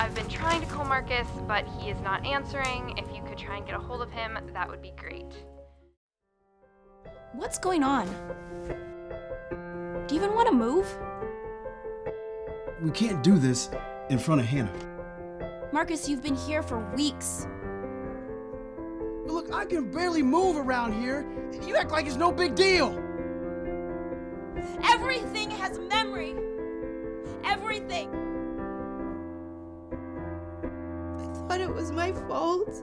I've been trying to call Marcus, but he is not answering. If you could try and get a hold of him, that would be great. What's going on? Do you even want to move? We can't do this in front of Hannah. Marcus, you've been here for weeks. Look, I can barely move around here. You act like it's no big deal. Everything has memory. Everything. Thought it was my fault.